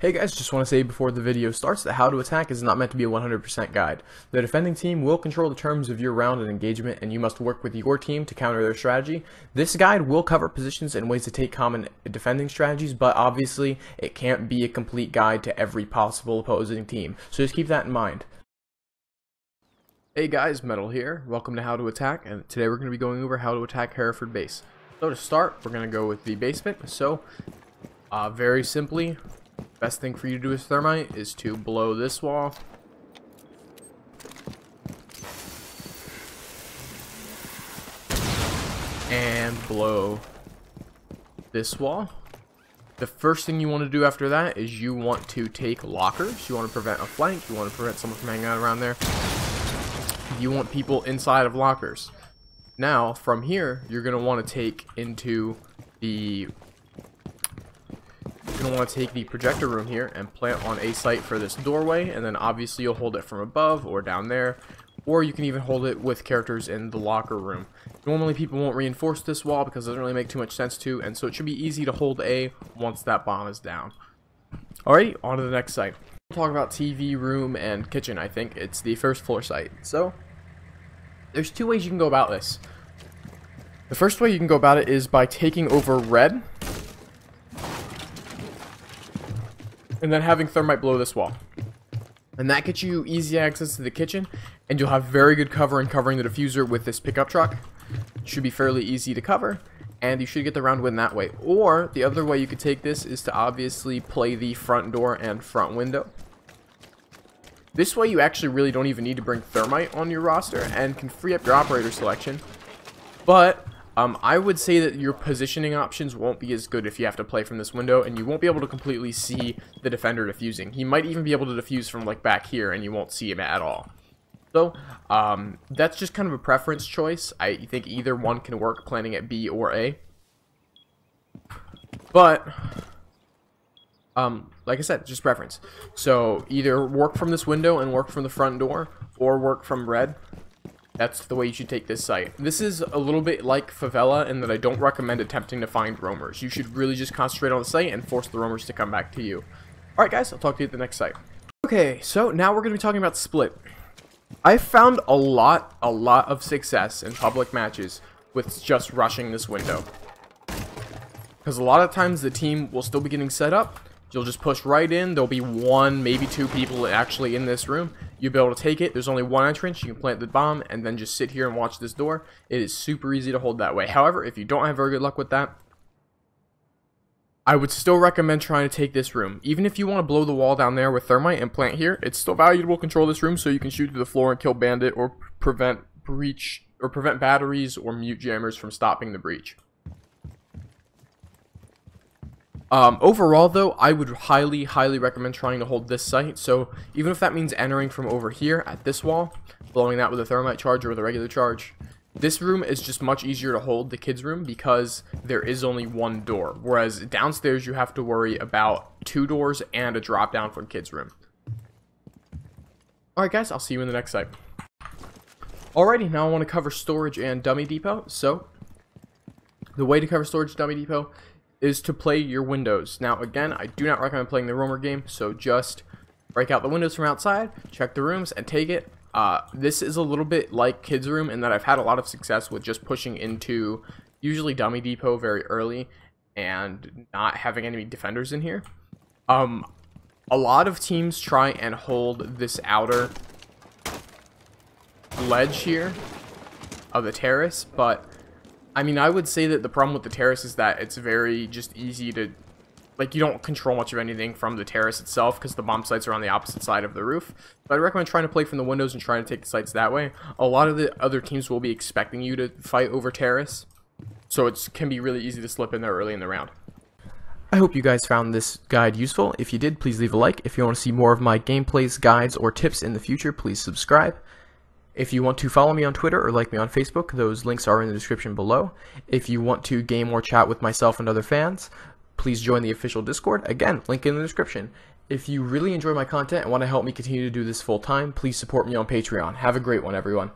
Hey guys, just want to say before the video starts that how to attack is not meant to be a 100% guide. The defending team will control the terms of your round and engagement and you must work with your team to counter their strategy. This guide will cover positions and ways to take common defending strategies, but obviously it can't be a complete guide to every possible opposing team, so just keep that in mind. Hey guys, Metal here. Welcome to How to Attack, and today we're going to be going over how to attack Hereford Base. So to start, we're going to go with the basement. So, uh, very simply, Best thing for you to do with thermite is to blow this wall. And blow this wall. The first thing you want to do after that is you want to take lockers. You want to prevent a flank. You want to prevent someone from hanging out around there. You want people inside of lockers. Now, from here, you're going to want to take into the to want to take the projector room here and plant on a site for this doorway, and then obviously you'll hold it from above or down there, or you can even hold it with characters in the locker room. Normally people won't reinforce this wall because it doesn't really make too much sense to, and so it should be easy to hold A once that bomb is down. Alrighty, on to the next site. We'll talk about TV, room, and kitchen, I think. It's the first floor site. So, there's two ways you can go about this. The first way you can go about it is by taking over red and then having thermite blow this wall. And that gets you easy access to the kitchen, and you'll have very good cover in covering the defuser with this pickup truck. It should be fairly easy to cover, and you should get the round win that way. Or, the other way you could take this is to obviously play the front door and front window. This way you actually really don't even need to bring thermite on your roster, and can free up your operator selection. But, um, I would say that your positioning options won't be as good if you have to play from this window, and you won't be able to completely see the defender defusing. He might even be able to defuse from like back here, and you won't see him at all. So, um, that's just kind of a preference choice. I think either one can work, planning at B or A. But, um, like I said, just preference. So, either work from this window and work from the front door, or work from red. That's the way you should take this site. This is a little bit like Favela in that I don't recommend attempting to find roamers. You should really just concentrate on the site and force the roamers to come back to you. Alright guys, I'll talk to you at the next site. Okay, so now we're going to be talking about split. I found a lot, a lot of success in public matches with just rushing this window. Because a lot of times the team will still be getting set up, You'll just push right in. There'll be one, maybe two people actually in this room. You'll be able to take it. There's only one entrance. You can plant the bomb and then just sit here and watch this door. It is super easy to hold that way. However, if you don't have very good luck with that, I would still recommend trying to take this room. Even if you want to blow the wall down there with thermite and plant here, it's still valuable to control this room so you can shoot through the floor and kill bandit or prevent breach or prevent batteries or mute jammers from stopping the breach. Um, overall, though, I would highly, highly recommend trying to hold this site. So even if that means entering from over here at this wall, blowing that with a thermite charge or with a regular charge, this room is just much easier to hold, the kids' room, because there is only one door. Whereas downstairs, you have to worry about two doors and a drop down the kids' room. Alright guys, I'll see you in the next site. Alrighty, now I want to cover storage and dummy depot. So, the way to cover storage dummy depot is to play your windows. Now, again, I do not recommend playing the roamer game, so just break out the windows from outside, check the rooms, and take it. Uh, this is a little bit like Kids Room in that I've had a lot of success with just pushing into usually Dummy Depot very early and not having any defenders in here. Um, a lot of teams try and hold this outer ledge here of the terrace, but I mean, I would say that the problem with the terrace is that it's very just easy to, like, you don't control much of anything from the terrace itself because the bomb sites are on the opposite side of the roof. But I recommend trying to play from the windows and trying to take the sites that way. A lot of the other teams will be expecting you to fight over terrace, so it can be really easy to slip in there early in the round. I hope you guys found this guide useful. If you did, please leave a like. If you want to see more of my gameplays, guides, or tips in the future, please subscribe. If you want to follow me on Twitter or like me on Facebook, those links are in the description below. If you want to game or chat with myself and other fans, please join the official Discord. Again, link in the description. If you really enjoy my content and want to help me continue to do this full time, please support me on Patreon. Have a great one, everyone.